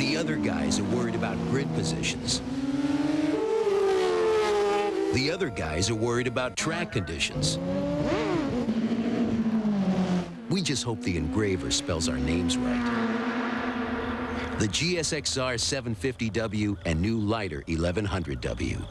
The other guys are worried about grid positions. The other guys are worried about track conditions. We just hope the engraver spells our names right. The GSXR 750W and new lighter 1100W.